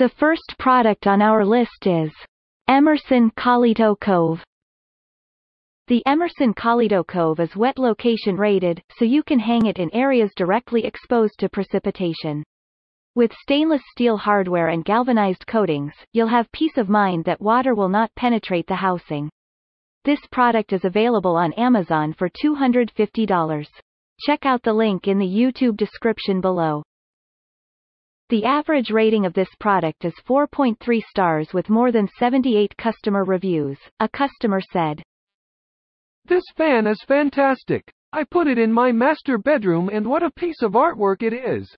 The first product on our list is Emerson Callito Cove. The Emerson Callito Cove is wet location rated, so you can hang it in areas directly exposed to precipitation. With stainless steel hardware and galvanized coatings, you'll have peace of mind that water will not penetrate the housing. This product is available on Amazon for $250. Check out the link in the YouTube description below. The average rating of this product is 4.3 stars with more than 78 customer reviews. A customer said, This fan is fantastic. I put it in my master bedroom and what a piece of artwork it is.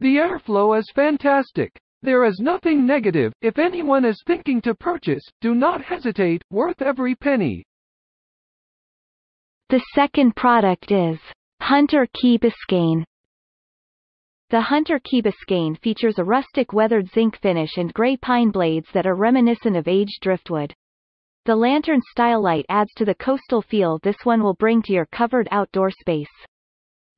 The airflow is fantastic. There is nothing negative. If anyone is thinking to purchase, do not hesitate, worth every penny. The second product is Hunter Key Biscayne. The Hunter Key Biscayne features a rustic weathered zinc finish and gray pine blades that are reminiscent of aged driftwood. The lantern style light adds to the coastal feel this one will bring to your covered outdoor space.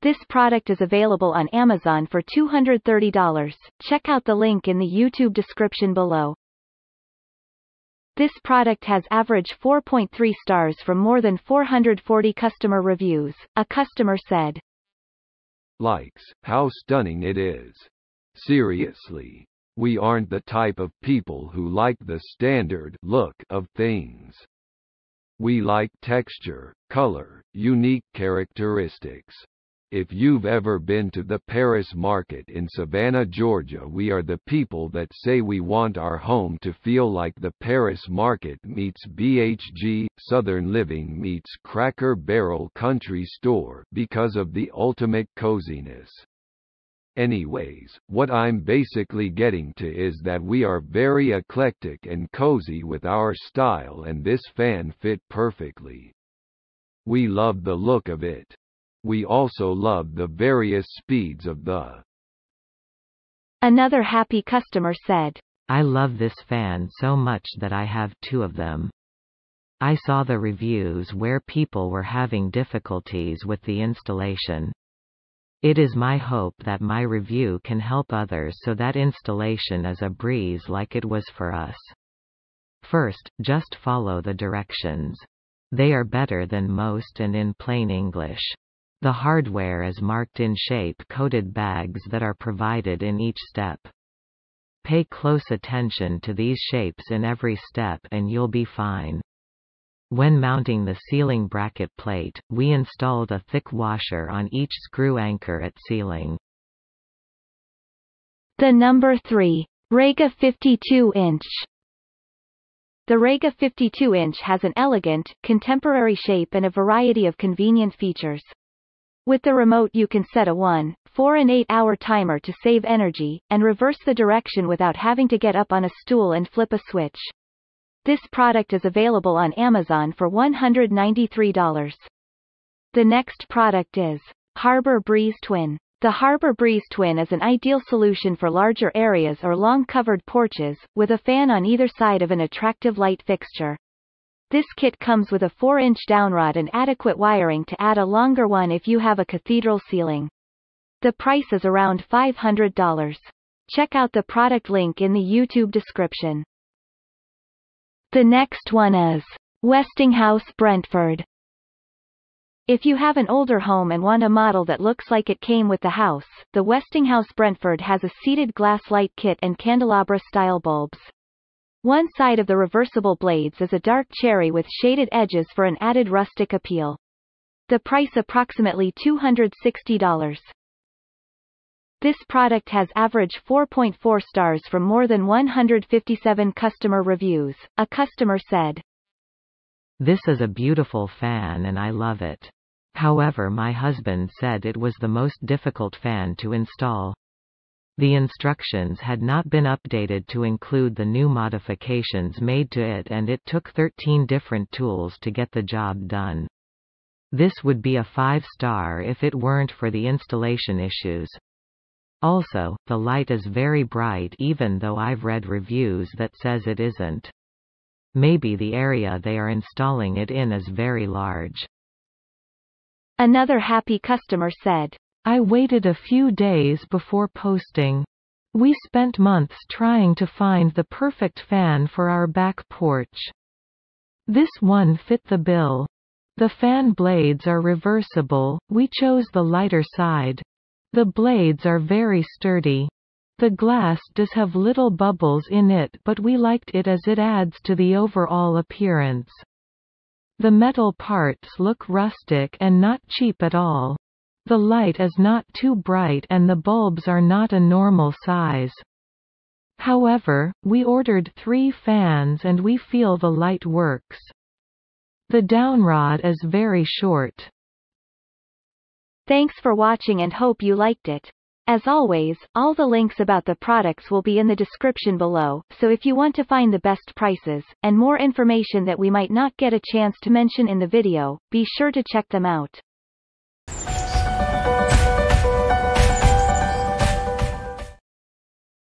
This product is available on Amazon for $230. Check out the link in the YouTube description below. This product has average 4.3 stars from more than 440 customer reviews. A customer said, Likes, how stunning it is. Seriously. We aren't the type of people who like the standard look of things. We like texture, color, unique characteristics. If you've ever been to the Paris market in Savannah, Georgia we are the people that say we want our home to feel like the Paris market meets BHG, Southern Living meets Cracker Barrel Country Store because of the ultimate coziness. Anyways, what I'm basically getting to is that we are very eclectic and cozy with our style and this fan fit perfectly. We love the look of it. We also love the various speeds of the Another happy customer said, I love this fan so much that I have two of them. I saw the reviews where people were having difficulties with the installation. It is my hope that my review can help others so that installation is a breeze like it was for us. First, just follow the directions. They are better than most and in plain English. The hardware is marked in shape-coded bags that are provided in each step. Pay close attention to these shapes in every step and you'll be fine. When mounting the ceiling bracket plate, we installed a thick washer on each screw anchor at ceiling. The number 3. Reiga 52-inch. The Reiga 52-inch has an elegant, contemporary shape and a variety of convenient features. With the remote you can set a 1, 4 and 8 hour timer to save energy, and reverse the direction without having to get up on a stool and flip a switch. This product is available on Amazon for $193. The next product is Harbor Breeze Twin. The Harbor Breeze Twin is an ideal solution for larger areas or long covered porches, with a fan on either side of an attractive light fixture. This kit comes with a 4-inch downrod and adequate wiring to add a longer one if you have a cathedral ceiling. The price is around $500. Check out the product link in the YouTube description. The next one is Westinghouse Brentford. If you have an older home and want a model that looks like it came with the house, the Westinghouse Brentford has a seeded glass light kit and candelabra-style bulbs. One side of the reversible blades is a dark cherry with shaded edges for an added rustic appeal. The price approximately $260. This product has average 4.4 stars from more than 157 customer reviews. A customer said, This is a beautiful fan and I love it. However my husband said it was the most difficult fan to install. The instructions had not been updated to include the new modifications made to it and it took 13 different tools to get the job done. This would be a 5-star if it weren't for the installation issues. Also, the light is very bright even though I've read reviews that says it isn't. Maybe the area they are installing it in is very large. Another happy customer said, I waited a few days before posting. We spent months trying to find the perfect fan for our back porch. This one fit the bill. The fan blades are reversible, we chose the lighter side. The blades are very sturdy. The glass does have little bubbles in it but we liked it as it adds to the overall appearance. The metal parts look rustic and not cheap at all. The light is not too bright and the bulbs are not a normal size. However, we ordered three fans and we feel the light works. The downrod is very short. Thanks for watching and hope you liked it. As always, all the links about the products will be in the description below, so if you want to find the best prices, and more information that we might not get a chance to mention in the video, be sure to check them out.